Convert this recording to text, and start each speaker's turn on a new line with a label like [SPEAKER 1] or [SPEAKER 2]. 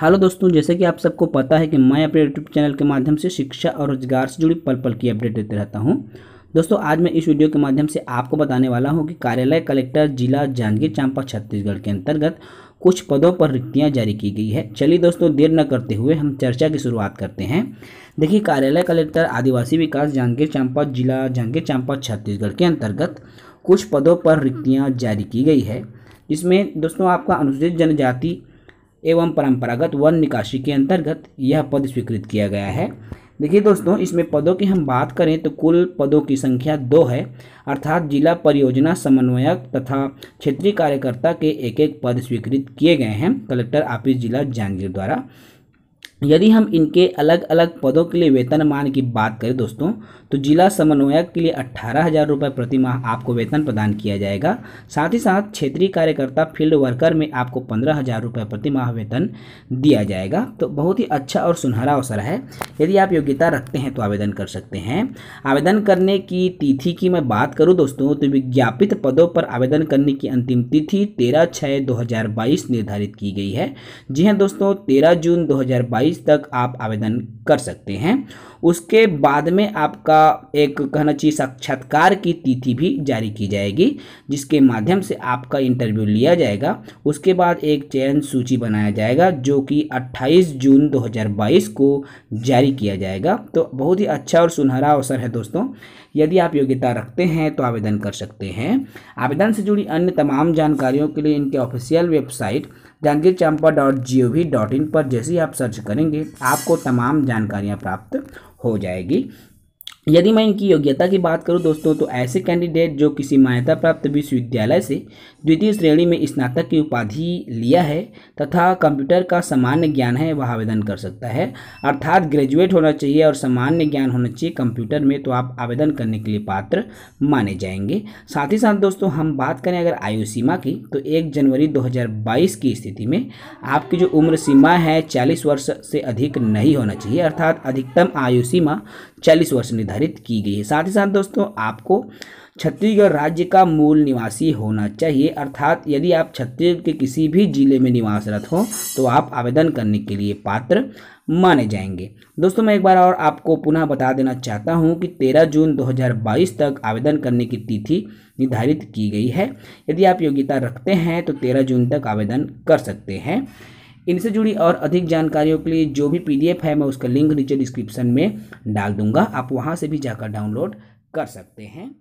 [SPEAKER 1] Hello दोस्तों, जैसे कि आप सबको पता है कि मैं अपने यूट्यूब चैनल के माध्यम से शिक्षा और रोज़गार से जुड़ी पल पल की अपडेट देते रहता हूँ। दोस्तों, आज मैं इस वीडियो के माध्यम से आपको बताने वाला हूँ कि कार्यालय कलेक्टर जिला जांजगीर चांपा, छत्तीसगढ़ के अंतर्गत कुछ पदों पर रिक्तियाँ जारी की गई है। चलिए दोस्तों, देर न करते हुए हम चर्चा की शुरुआत करते हैं। देखिए, कार्यालय कलेक्टर आदिवासी विकास जांजगीर चांपा, जिला जांजगीर चांपा, छत्तीसगढ़ के अंतर्गत कुछ पदों पर रिक्तियाँ जारी की गई है। जिसमें दोस्तों, आपका अनुसूचित जनजाति एवं परंपरागत वन निकासी के अंतर्गत यह पद स्वीकृत किया गया है। देखिए दोस्तों, इसमें पदों की हम बात करें तो कुल पदों की संख्या दो है, अर्थात जिला परियोजना समन्वयक तथा क्षेत्रीय कार्यकर्ता के एक एक पद स्वीकृत किए गए हैं। कलेक्टर ऑफ़िस जिला जांजगीर द्वारा। यदि हम इनके अलग अलग पदों के लिए वेतनमान की बात करें दोस्तों तो जिला समन्वयक के लिए अट्ठारह हज़ार रुपये प्रति माह आपको वेतन प्रदान किया जाएगा। साथ ही साथ क्षेत्रीय कार्यकर्ता फ़ील्ड वर्कर में आपको पंद्रह हज़ार रुपये प्रति माह वेतन दिया जाएगा। तो बहुत ही अच्छा और सुनहरा अवसर है। यदि आप योग्यता रखते हैं तो आवेदन कर सकते हैं। आवेदन करने की तिथि की मैं बात करूँ दोस्तों तो विज्ञापित पदों पर आवेदन करने की अंतिम तिथि तेरह छः दो निर्धारित की गई है। जी हाँ दोस्तों, तेरह जून दो हज़ार बाईस तक आप आवेदन कर सकते हैं। उसके बाद में आपका एक कहना चाहिए, साक्षात्कार की तिथि भी जारी की जाएगी, जिसके माध्यम से आपका इंटरव्यू लिया जाएगा। उसके बाद एक चयन सूची बनाया जाएगा, जो कि 28 जून 2022 को जारी किया जाएगा। तो बहुत ही अच्छा और सुनहरा अवसर है दोस्तों। यदि आप योग्यता रखते हैं तो आवेदन कर सकते हैं। आवेदन से जुड़ी अन्य तमाम जानकारियों के लिए इनके official website Janjgir Champa dot G O V dot in पर जैसे ही आप सर्च करेंगे, आपको तमाम जानकारियाँ प्राप्त हो जाएगी। यदि मैं इनकी योग्यता की बात करूँ दोस्तों तो ऐसे कैंडिडेट जो किसी मान्यता प्राप्त विश्वविद्यालय से द्वितीय श्रेणी में स्नातक की उपाधि लिया है तथा कंप्यूटर का सामान्य ज्ञान है, वह आवेदन कर सकता है। अर्थात ग्रेजुएट होना चाहिए और सामान्य ज्ञान होना चाहिए कंप्यूटर में तो आप आवेदन करने के लिए पात्र माने जाएँगे। साथ ही साथ दोस्तों, हम बात करें अगर आयु सीमा की तो एक जनवरी दो हज़ार बाईस की स्थिति में आपकी जो उम्र सीमा है चालीस वर्ष से अधिक नहीं होना चाहिए, अर्थात अधिकतम आयु सीमा चालीस वर्ष निर्धारित की गई है। साथ ही साथ दोस्तों, आपको छत्तीसगढ़ राज्य का मूल निवासी होना चाहिए, अर्थात यदि आप छत्तीसगढ़ के किसी भी ज़िले में निवासरत हो तो आप आवेदन करने के लिए पात्र माने जाएँगे। दोस्तों, मैं एक बार और आपको पुनः बता देना चाहता हूँ कि 13 जून 2022 तक आवेदन करने की तिथि निर्धारित की गई है। यदि आप योग्यता रखते हैं तो 13 जून तक आवेदन कर सकते हैं। इनसे जुड़ी और अधिक जानकारियों के लिए जो भी पीडीएफ है, मैं उसका लिंक नीचे डिस्क्रिप्शन में डाल दूँगा। आप वहाँ से भी जाकर डाउनलोड कर सकते हैं।